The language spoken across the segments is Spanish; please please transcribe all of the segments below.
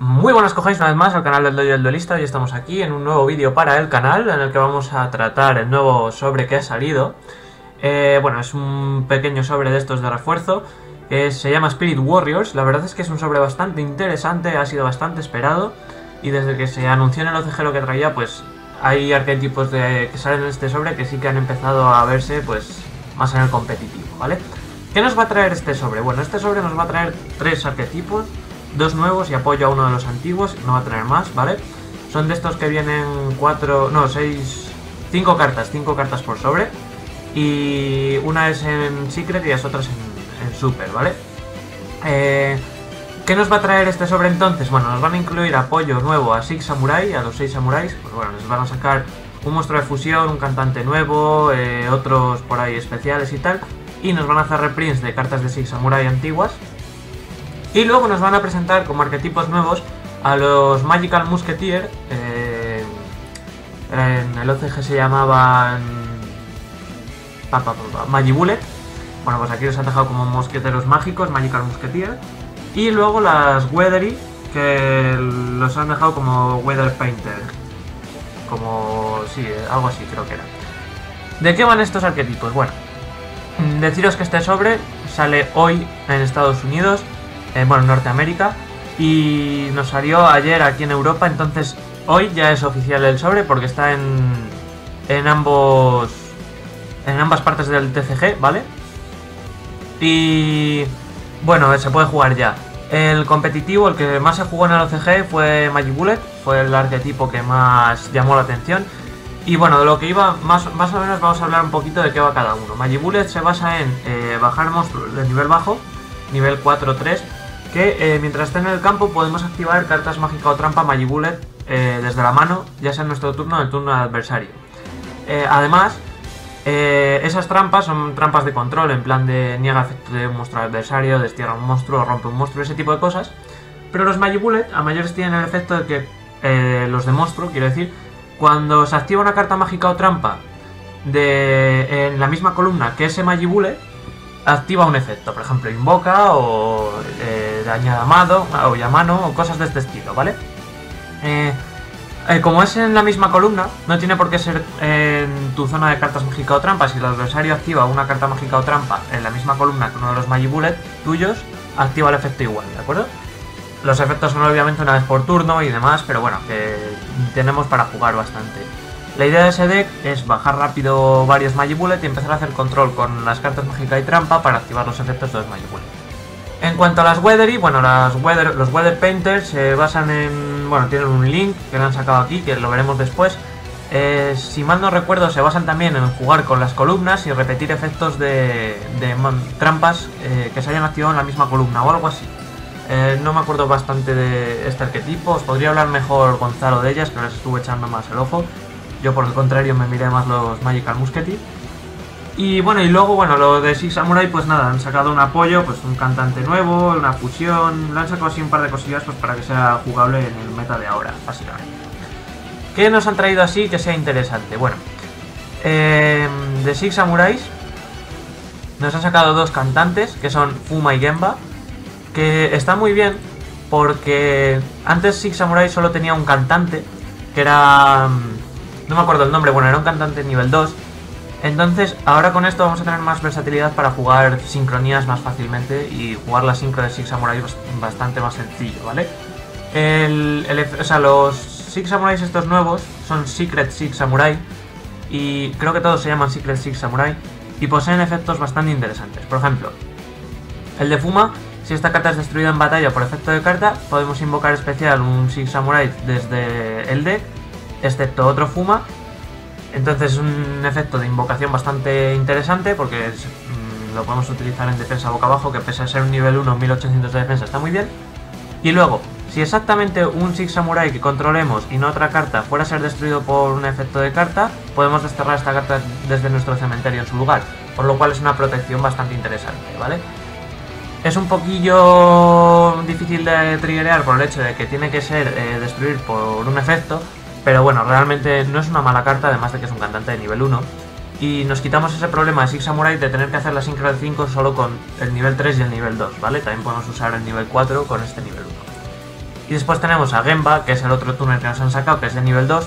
Muy buenas cojáis una vez más al canal del Dojo del Duelista y estamos aquí en un nuevo vídeo para el canal en el que vamos a tratar el nuevo sobre que ha salido. Eh, bueno, es un pequeño sobre de estos de refuerzo que se llama Spirit Warriors. La verdad es que es un sobre bastante interesante, ha sido bastante esperado y desde que se anunció en el OCG lo que traía, pues hay arquetipos de, que salen en este sobre que sí que han empezado a verse pues más en el competitivo, ¿vale? ¿Qué nos va a traer este sobre? Bueno, este sobre nos va a traer tres arquetipos dos nuevos y apoyo a uno de los antiguos, no va a tener más, ¿vale? Son de estos que vienen cuatro, no, seis, cinco cartas, cinco cartas por sobre. Y una es en Secret y las otras en, Super, ¿vale? Eh, ¿Qué nos va a traer este sobre entonces? Bueno, nos van a incluir apoyo nuevo a Six Samurai, a los seis samuráis. Pues bueno, nos van a sacar un monstruo de fusión, un cantante nuevo, eh, otros por ahí especiales y tal. Y nos van a hacer reprints de cartas de Six Samurai antiguas, y luego nos van a presentar como arquetipos nuevos a los Magical Musketeer. Eh, en el OCG se llamaban Magibullet. Bueno, pues aquí los han dejado como mosqueteros mágicos, Magical Musketeer. Y luego las Weathery, que los han dejado como Weather Painter. Como, sí, algo así creo que era. ¿De qué van estos arquetipos? Bueno, deciros que este sobre sale hoy en Estados Unidos eh, bueno, Norteamérica, y nos salió ayer aquí en Europa, entonces hoy ya es oficial el sobre porque está en, en ambos en ambas partes del TCG, ¿vale? Y bueno, se puede jugar ya. El competitivo, el que más se jugó en el OCG fue Magic Bullet, fue el arquetipo que más llamó la atención. Y bueno, de lo que iba, más, más o menos vamos a hablar un poquito de qué va cada uno. Magic Bullet se basa en eh, bajar monstruos de nivel bajo, nivel 4-3, que eh, mientras esté en el campo podemos activar cartas mágica o trampa Magibullet eh, desde la mano, ya sea en nuestro turno o en el turno del adversario. Eh, además, esas trampas son trampas de control, en plan de niega efecto de un monstruo adversario, destierra un monstruo, rompe un monstruo, ese tipo de cosas. Pero los Magibullet a mayores tienen el efecto de que los de monstruo, quiero decir, cuando se activa una carta mágica o trampa de, en la misma columna que ese Magibullet, activa un efecto, por ejemplo, invoca o eh, daña amado o llamano o cosas de este estilo, ¿vale? Eh, eh, como es en la misma columna, no tiene por qué ser en tu zona de cartas mágica o trampa. Si el adversario activa una carta mágica o trampa en la misma columna que uno de los Magibullet tuyos, activa el efecto igual, ¿de acuerdo? Los efectos son obviamente una vez por turno y demás, pero bueno, que tenemos para jugar bastante. La idea de ese deck es bajar rápido varios Magibullet y empezar a hacer control con las cartas mágica y trampa para activar los efectos de los Magibullet. En cuanto a las Weathery, bueno, las Weather, los Weather Painters se basan en... bueno, tienen un link que le han sacado aquí, que lo veremos después. Eh, si mal no recuerdo, se basan también en jugar con las columnas y repetir efectos de, trampas eh, que se hayan activado en la misma columna o algo así. Eh, no me acuerdo bastante de este arquetipo, os podría hablar mejor Gonzalo de ellas, que les estuve echando más el ojo. Yo por el contrario me miré más los Magical Musketeer. Y bueno, y luego, bueno, lo de Six Samurai, pues nada, han sacado un apoyo, pues un cantante nuevo, una fusión, le han sacado así un par de cosillas pues para que sea jugable en el meta de ahora, básicamente. ¿Qué nos han traído así que sea interesante? Bueno, eh, de Six Samurais nos han sacado dos cantantes, que son Fuma y Gemba, que está muy bien porque antes Six Samurai solo tenía un cantante, que era no me acuerdo el nombre, bueno, era un cantante nivel 2. Entonces, ahora con esto vamos a tener más versatilidad para jugar sincronías más fácilmente y jugar la sincro de Six Samurai bastante más sencillo, ¿vale? O sea, los Six Samurais estos nuevos son Secret Six Samurai y creo que todos se llaman Secret Six Samurai y poseen efectos bastante interesantes. Por ejemplo, el de Fuma, si esta carta es destruida en batalla por efecto de carta, podemos invocar especial un Six Samurai desde el deck excepto otro Fuma. Entonces es un efecto de invocación bastante interesante porque mm, lo podemos utilizar en defensa boca abajo, que pese a ser un nivel 1, 1800 de defensa, está muy bien. Y luego, si exactamente un Six Samurai que controlemos y no otra carta fuera a ser destruido por un efecto de carta, podemos desterrar esta carta desde nuestro cementerio en su lugar, por lo cual es una protección bastante interesante, ¿vale? Es un poquillo difícil de triggerear por el hecho de que tiene que ser eh, destruir por un efecto, pero bueno, realmente no es una mala carta, además de que es un cantante de nivel 1. Y nos quitamos ese problema de Six Samurai de tener que hacer la sincro de 5 solo con el nivel 3 y el nivel 2, ¿vale? También podemos usar el nivel 4 con este nivel 1. Y después tenemos a Gemba, que es el otro túnel que nos han sacado, que es de nivel 2.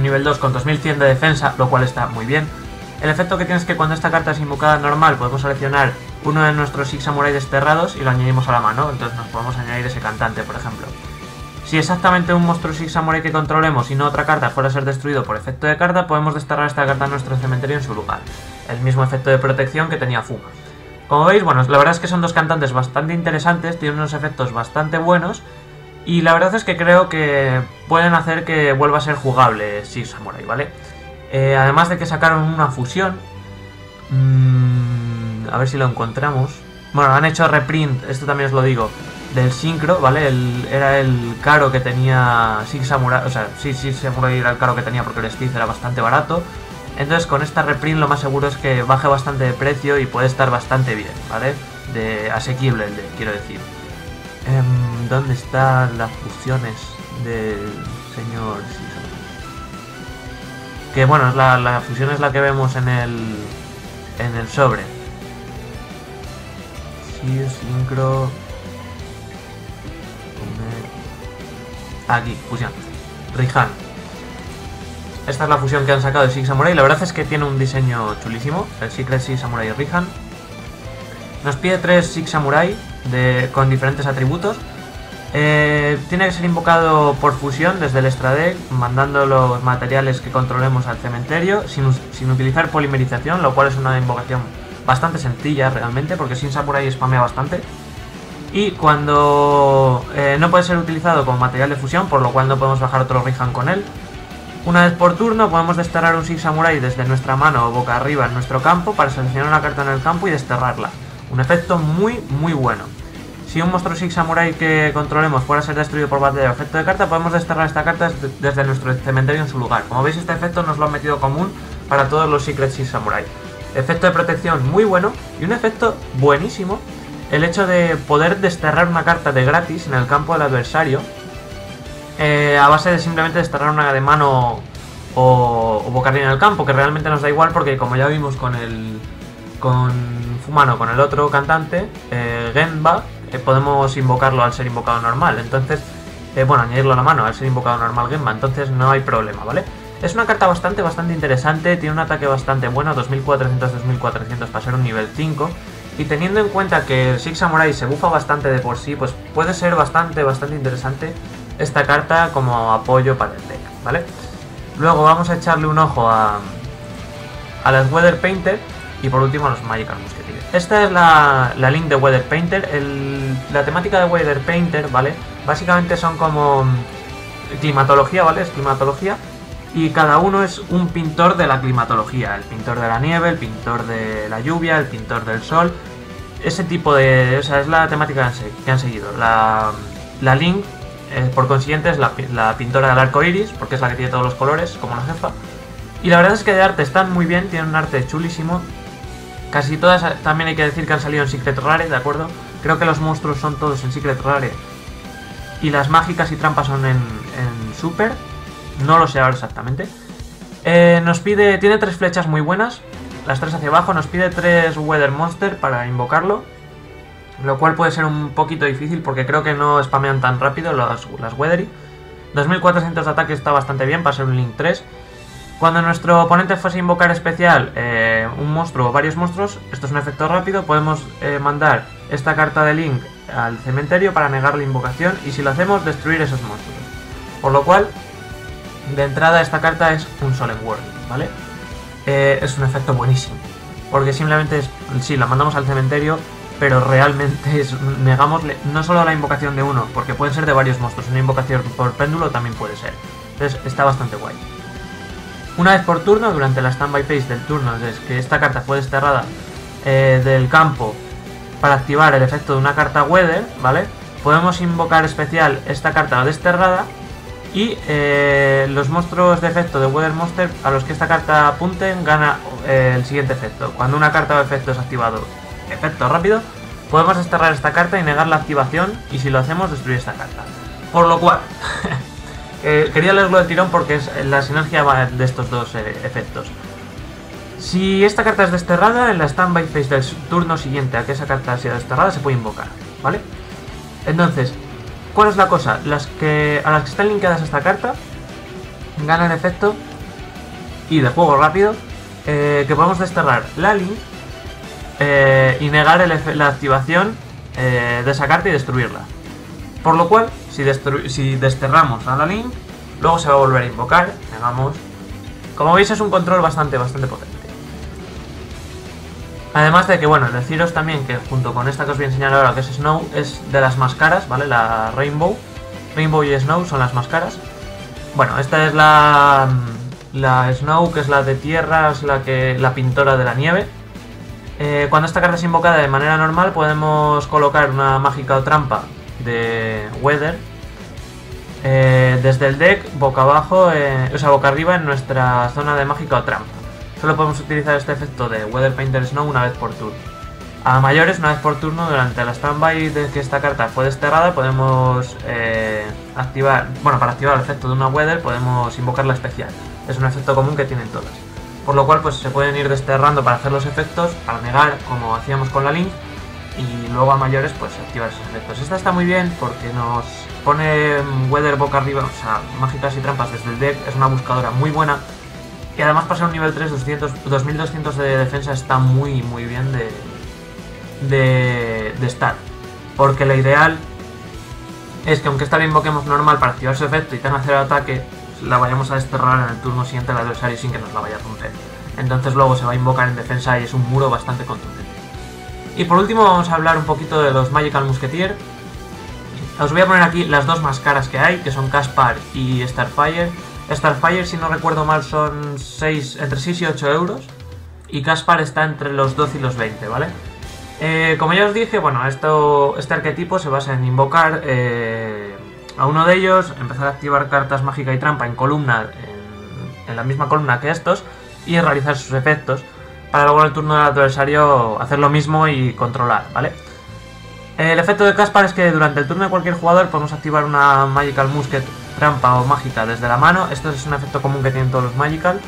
Nivel 2 con 2100 de defensa, lo cual está muy bien. El efecto que tiene es que cuando esta carta es invocada normal podemos seleccionar uno de nuestros Six Samurai desterrados y lo añadimos a la mano, entonces nos podemos añadir ese cantante, por ejemplo. Si exactamente un monstruo Six Samurai que controlemos y no otra carta fuera a ser destruido por efecto de carta, podemos desterrar esta carta en nuestro cementerio en su lugar. El mismo efecto de protección que tenía Fuma. Como veis, bueno, la verdad es que son dos cantantes bastante interesantes, tienen unos efectos bastante buenos y la verdad es que creo que pueden hacer que vuelva a ser jugable Six Samurai, ¿vale? Eh, además de que sacaron una fusión, mmm, a ver si lo encontramos. Bueno, han hecho reprint, esto también os lo digo, del Synchro, ¿vale? era el caro que tenía Six Samurai, o sea, sí, Six Samurai era el caro que tenía porque el Steve era bastante barato. Entonces con esta reprint lo más seguro es que baje bastante de precio y puede estar bastante bien, ¿vale? De asequible de, quiero decir. Em, ¿Dónde están las fusiones del señor Que bueno, la, la fusión es la que vemos en el, en el sobre. Sí, sincro. Aquí, fusión. Rihan. Esta es la fusión que han sacado de Six Samurai. La verdad es que tiene un diseño chulísimo. El Secret Six Samurai Rihan. Nos pide tres Six Samurai con diferentes atributos. Eh, tiene que ser invocado por fusión desde el extra deck, mandando los materiales que controlemos al cementerio, sin, sin, utilizar polimerización, lo cual es una invocación bastante sencilla realmente, porque sin Samurai spamea bastante. Y cuando eh, no puede ser utilizado como material de fusión, por lo cual no podemos bajar otro Rihan con él, una vez por turno podemos desterrar un Six Samurai desde nuestra mano o boca arriba en nuestro campo para seleccionar una carta en el campo y desterrarla. Un efecto muy muy bueno. Si un monstruo Six Samurai que controlemos fuera a ser destruido por batalla o efecto de carta, podemos desterrar esta carta desde nuestro cementerio en su lugar. Como veis este efecto nos lo han metido común para todos los Secret Six Samurai. Efecto de protección muy bueno y un efecto buenísimo. El hecho de poder desterrar una carta de gratis en el campo del adversario eh, a base de simplemente desterrar una de mano o, o en el campo, que realmente nos da igual porque como ya vimos con el con Fumano, con el otro cantante, eh, Genba, eh, podemos invocarlo al ser invocado normal. Entonces, bueno, añadirlo a la mano al ser invocado normal Genba, entonces no hay problema, ¿vale? Es una carta bastante, bastante interesante, tiene un ataque bastante bueno, 2400-2400 para ser un nivel 5. Y teniendo en cuenta que Six Samurai se bufa bastante de por sí, pues puede ser bastante, bastante interesante esta carta como apoyo para el deck, ¿vale? Luego vamos a echarle un ojo a, a las Weather Painter y por último a los Magical Musketeers. Esta es la, la link de Weather Painter. la temática de Weather Painter, ¿vale? Básicamente son como climatología, ¿vale? Es climatología. Y cada uno es un pintor de la climatología. El pintor de la nieve, el pintor de la lluvia, el pintor del sol. Ese tipo de... O sea, es la temática que han seguido. La, la link eh, por consiguiente es la, pintora del arco iris, porque es la que tiene todos los colores, como la jefa. Y la verdad es que de arte están muy bien, tienen un arte chulísimo. Casi todas también hay que decir que han salido en Secret Rare, ¿de acuerdo? Creo que los monstruos son todos en Secret Rare. Y las mágicas y trampas son en, Super. No lo sé ahora exactamente. Eh, nos pide, tiene tres flechas muy buenas, las tres hacia abajo. Nos pide tres Weather Monster para invocarlo lo cual puede ser un poquito difícil porque creo que no spamean tan rápido las, las Weathery. 2400 de ataque está bastante bien para ser un Link 3. Cuando nuestro oponente fuese a invocar especial eh, un monstruo o varios monstruos, esto es un efecto rápido, podemos eh, mandar esta carta de Link al cementerio para negar la invocación y si lo hacemos, destruir esos monstruos. Por lo cual, de entrada esta carta es un Solemn Warning, ¿vale? Eh, es un efecto buenísimo, porque simplemente es, si la mandamos al cementerio, pero realmente es, negámosle no solo la invocación de uno, porque pueden ser de varios monstruos, una invocación por péndulo también puede ser. Entonces está bastante guay. Una vez por turno, durante la standby phase del turno, es que esta carta fue desterrada eh, del campo para activar el efecto de una carta Weather, ¿vale? Podemos invocar especial esta carta desterrada y eh, los monstruos de efecto de Weather Monster a los que esta carta apunten gana eh, el siguiente efecto. Cuando una carta o efecto es activado efecto rápido, podemos desterrar esta carta y negar la activación y si lo hacemos destruir esta carta. Por lo cual, eh, quería leerlo de tirón porque es la sinergia de estos dos efectos. Si esta carta es desterrada, en la standby phase del turno siguiente a que esa carta sea desterrada se puede invocar, ¿vale? Entonces, ¿cuál es la cosa? Las que a las que están linkadas esta carta ganan efecto y de juego rápido eh, que podemos desterrar la link eh, y negar la activación eh, de esa carta y destruirla. Por lo cual, si, si desterramos a la link, luego se va a volver a invocar, negamos. Como veis es un control bastante, bastante potente. Además de que, bueno, deciros también que junto con esta que os voy a enseñar ahora, que es Snow, es de las más caras, ¿vale? La Rainbow. Rainbow y Snow son las más caras. Bueno, esta es la, la Snow, que es la de tierra, es la, que, la pintora de la nieve. Eh, cuando esta carta es invocada de manera normal, podemos colocar una mágica o trampa de Weather eh, desde el deck, boca abajo, eh, o sea, boca arriba en nuestra zona de mágica o trampa. Solo podemos utilizar este efecto de Weather Painter Snow una vez por turno. A mayores, una vez por turno, durante la standby de que esta carta fue desterrada, podemos eh, activar, bueno, para activar el efecto de una Weather podemos invocar la especial. Es un efecto común que tienen todas. Por lo cual, pues se pueden ir desterrando para hacer los efectos, para negar, como hacíamos con la Link, y luego a mayores, pues activar esos efectos. Esta está muy bien porque nos pone Weather boca arriba, o sea, mágicas y trampas desde el deck, es una buscadora muy buena y además pasar un nivel 3, 200, 2200 de defensa está muy muy bien de, de, estar. Porque lo ideal es que aunque esta la invoquemos normal para activar su efecto y tan hacer el ataque, la vayamos a desterrar en el turno siguiente al adversario sin que nos la vaya a romper. Entonces luego se va a invocar en defensa y es un muro bastante contundente. Y por último vamos a hablar un poquito de los Magical Musketeer. Os voy a poner aquí las dos más caras que hay, que son Caspar y Starfire. Starfire, si no recuerdo mal, son 6, entre 6 y 8 euros. Y Caspar está entre los 12 y los 20, ¿vale? Eh, como ya os dije, bueno, este arquetipo se basa en invocar eh, a uno de ellos, empezar a activar cartas mágica y trampa en columna, en, la misma columna que estos, y realizar sus efectos, para luego en el turno del adversario hacer lo mismo y controlar, ¿vale? El efecto de Caspar es que durante el turno de cualquier jugador podemos activar una Magical Musket trampa o mágica desde la mano. Esto es un efecto común que tienen todos los Magical.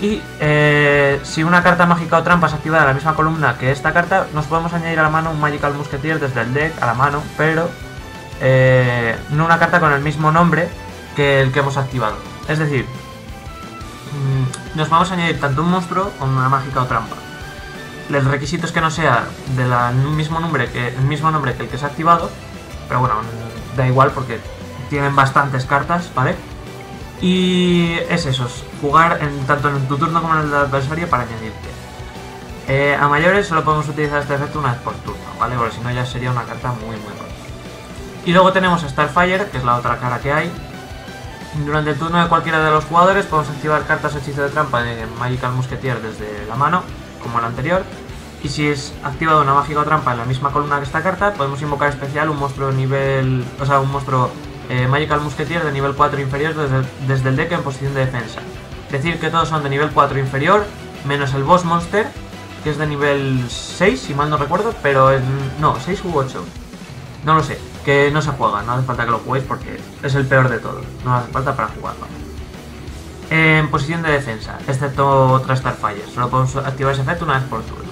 Y eh, si una carta mágica o trampa es activada en la misma columna que esta carta, nos podemos añadir a la mano un Magical Musketeer desde el deck a la mano, pero eh, no una carta con el mismo nombre que el que hemos activado. Es decir, mm, nos vamos a añadir tanto un monstruo como una mágica o trampa. El requisito es que no sea del mismo mismo nombre que el que se ha activado, pero bueno, da igual porque tienen bastantes cartas, ¿vale? Y es eso, jugar en, tanto en tu turno como en el del adversario para añadirte. Eh, a mayores solo podemos utilizar este efecto una vez por turno, ¿vale? Porque si no ya sería una carta muy muy rota. Y luego tenemos a Starfire, que es la otra cara que hay. Durante el turno de cualquiera de los jugadores podemos activar cartas hechizo de trampa de Magical Musketeer desde la mano, como el anterior. Y si es activado una mágica o trampa en la misma columna que esta carta, podemos invocar especial un monstruo nivel. O sea, un monstruo eh, Magical Musketeer de nivel 4 inferior desde, el deck en posición de defensa. Decir que todos son de nivel 4 inferior, menos el Boss Monster, que es de nivel 6, si mal no recuerdo, pero no, 6 u 8. No lo sé, que no se juega, no hace falta que lo juguéis porque es el peor de todos, no hace falta para jugarlo. En posición de defensa, excepto otra Starfire, solo podemos activar ese efecto una vez por turno.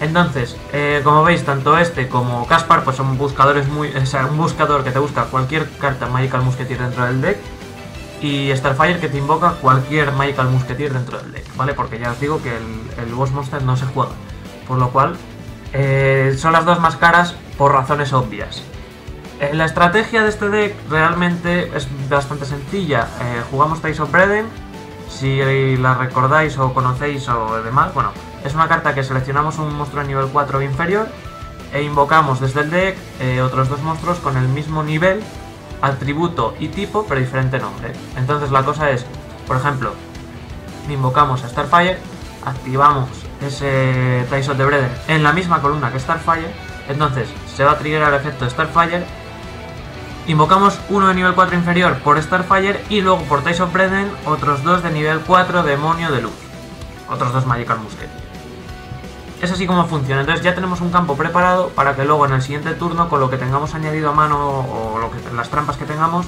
Entonces, eh, como veis, tanto este como Caspar pues son buscadores muy. O sea, un buscador que te busca cualquier carta Magical Musketeer dentro del deck. Y Starfire que te invoca cualquier Magical Musketeer dentro del deck, ¿vale? Porque ya os digo que el, Boss Monster no se juega. Por lo cual, eh, son las dos más caras por razones obvias. Eh, la estrategia de este deck realmente es bastante sencilla. jugamos Ties of. Si la recordáis o conocéis o demás, bueno, es una carta que seleccionamos un monstruo de nivel 4 o inferior e invocamos desde el deck eh, otros dos monstruos con el mismo nivel, atributo y tipo, pero diferente nombre. Entonces la cosa es, por ejemplo, invocamos a Starfire, activamos ese Tyson de Breden en la misma columna que Starfire, entonces se va a triggerar el efecto Starfire, invocamos uno de nivel 4 inferior por Starfire y luego por Tyson Breden otros dos de nivel 4 Demonio de Luz, otros dos Magical Musket es así como funciona. Entonces ya tenemos un campo preparado para que luego en el siguiente turno, con lo que tengamos añadido a mano o las trampas que tengamos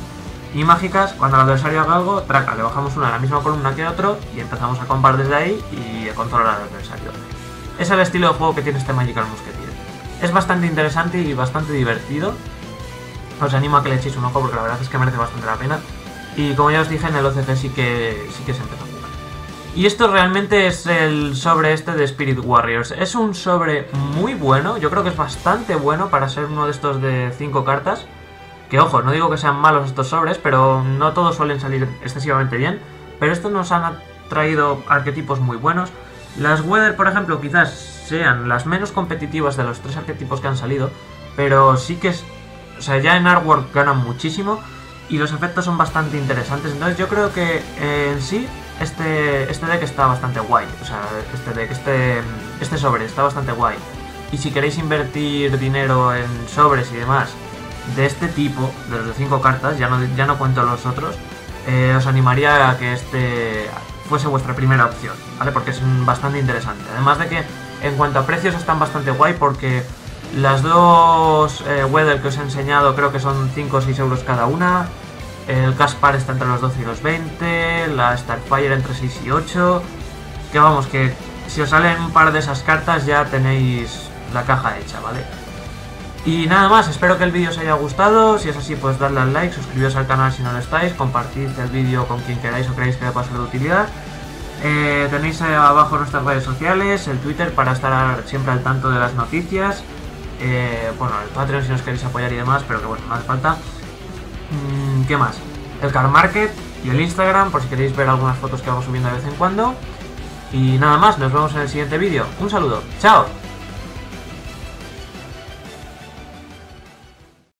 y mágicas, cuando el adversario haga algo, traca, le bajamos una a la misma columna que otro y empezamos a compar desde ahí y a controlar al adversario. Es el estilo de juego que tiene este Magical Musketeer. Es bastante interesante y bastante divertido. Os animo a que le echéis un ojo porque la verdad es que merece bastante la pena. Y como ya os dije, en el OCG sí que, sí que se empezó a jugar. Y esto realmente es el sobre este de Spirit Warriors. Es un sobre muy bueno, yo creo que es bastante bueno para ser uno de estos de 5 cartas. Que ojo, no digo que sean malos estos sobres, pero no todos suelen salir excesivamente bien. Pero estos nos han traído arquetipos muy buenos. Las Weather, por ejemplo, quizás sean las menos competitivas de los tres arquetipos que han salido, pero sí que. O sea, ya en Artwork ganan muchísimo y los efectos son bastante interesantes. Entonces yo creo que eh, en sí este, este deck está bastante guay. O sea, este deck, este, este sobre está bastante guay. Y si queréis invertir dinero en sobres y demás de este tipo, de los de 5 cartas, ya no, ya no cuento los otros, eh, os animaría a que este fuese vuestra primera opción, ¿vale? Porque es bastante interesante. Además de que en cuanto a precios están bastante guay porque las dos eh, Weather que os he enseñado creo que son 5 o 6 euros cada una. El Caspar está entre los 12 y los 20. La Starfire entre 6 y 8. Que vamos, que si os salen un par de esas cartas ya tenéis la caja hecha, ¿vale? Y nada más, espero que el vídeo os haya gustado. Si es así, pues dadle al like, suscribiros al canal si no lo estáis, compartid el vídeo con quien queráis o creáis que le pueda ser de utilidad. Eh, tenéis abajo nuestras redes sociales, el Twitter para estar siempre al tanto de las noticias. Eh, bueno, el Patreon si nos queréis apoyar y demás, pero que bueno, no hace falta. Mm, ¿Qué más? El Car Market y el Instagram, por si queréis ver algunas fotos que vamos subiendo de vez en cuando. Y nada más, nos vemos en el siguiente vídeo. Un saludo, chao.